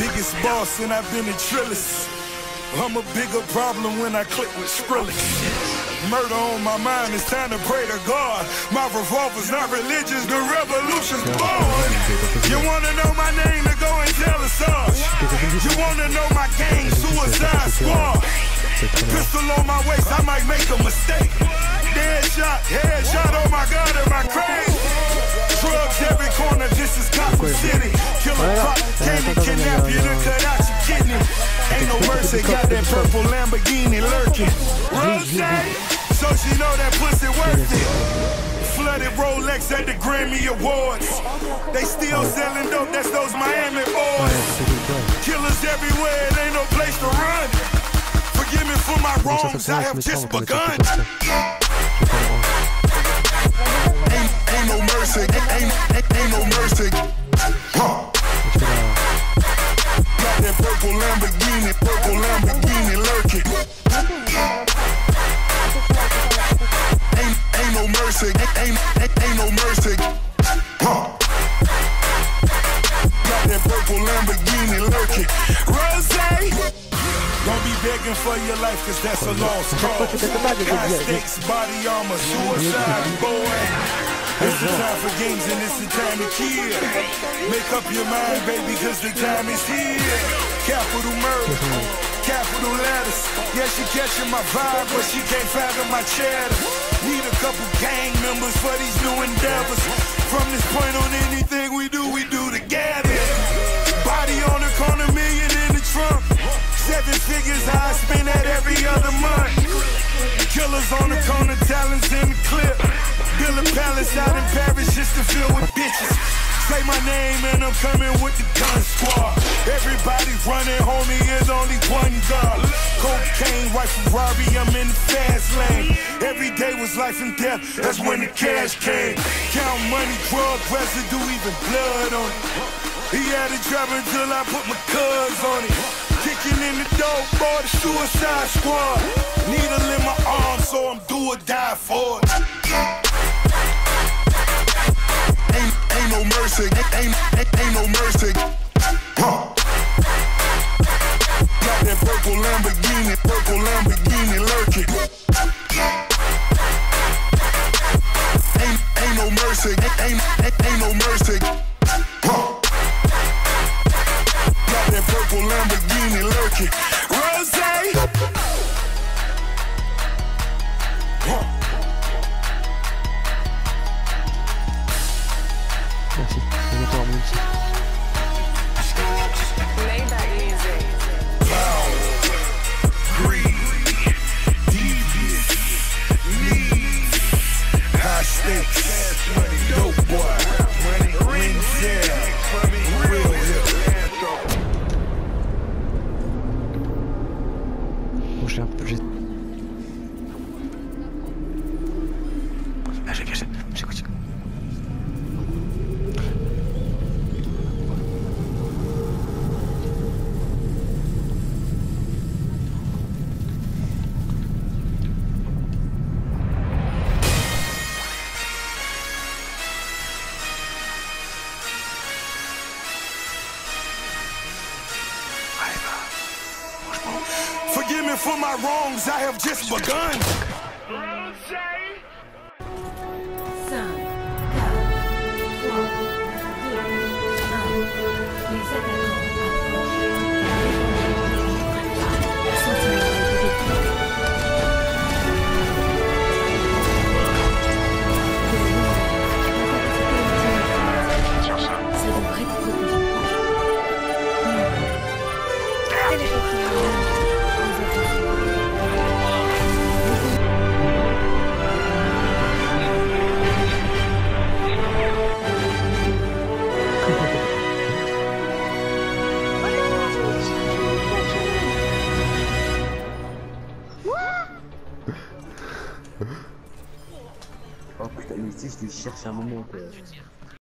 Last boss and I've been a trillist. I'm a bigger problem when I click with Skrillex. Murder on my mind, it's time to pray to God. My revolver's not religious, the revolution's born. You wanna know my name, to go and tell us all. You wanna know my gang, Suicide Squad. Pistol on my waist, I might make a mistake. Dead shot, head shot, oh my god, am I crazy? Corner, this is Gotham City. Killer cop, came to kidnap you to cut out your kidney. Ain't no mercy, got that purple Lamborghini lurking. Rose, so she know that pussy worth it. Flooded Rolex at the Grammy Awards. They still selling dope, that's those Miami boys. Killers everywhere, it ain't no place to run. Forgive me for my wrongs, I have just begun. Ain't, no mercy, ain't, ain't, ain't no mercy. Huh. Got that purple Lamborghini, purple Lamborghini lurking. Ain't, ain't no mercy, ain't, ain't, ain't no mercy. Huh. Got that purple Lamborghini lurking. Rose! Don't be begging for your life, cause that's a lost cause. High stakes, body armor, suicide, boy. It's the time for games and it's the time to kill. Make up your mind, baby, cause the time is here. Capital murder, capital letters. Yeah, she catching my vibe, but she can't fathom my cheddar. Need a couple gang members for these new endeavors. From this point on, anything we do, we do together. Body on the corner, million in the trunk. Seven figures I spend that every other month. Killers on the corner, talents in the clip. A palace out in Paris just to fill with bitches. Say my name and I'm coming with the gun squad. Everybody running, homie, is only one God. Cocaine, white Ferrari, I'm in the fast lane. Every day was life and death, that's when the cash came. Count money, drug residue, even blood on it. He had it driving till I put my cuz on it. Kicking in the door, boy, the suicide squad. Needle in my arm, so I'm do or die for it. Mercy, ain't, ain't, ain't no mercy. Huh. Got that purple Lamborghini, purple Lamborghini lurking. cher, j'ai Forgive me for my wrongs, I have just begun. Sais, je te cherche un moment quoi.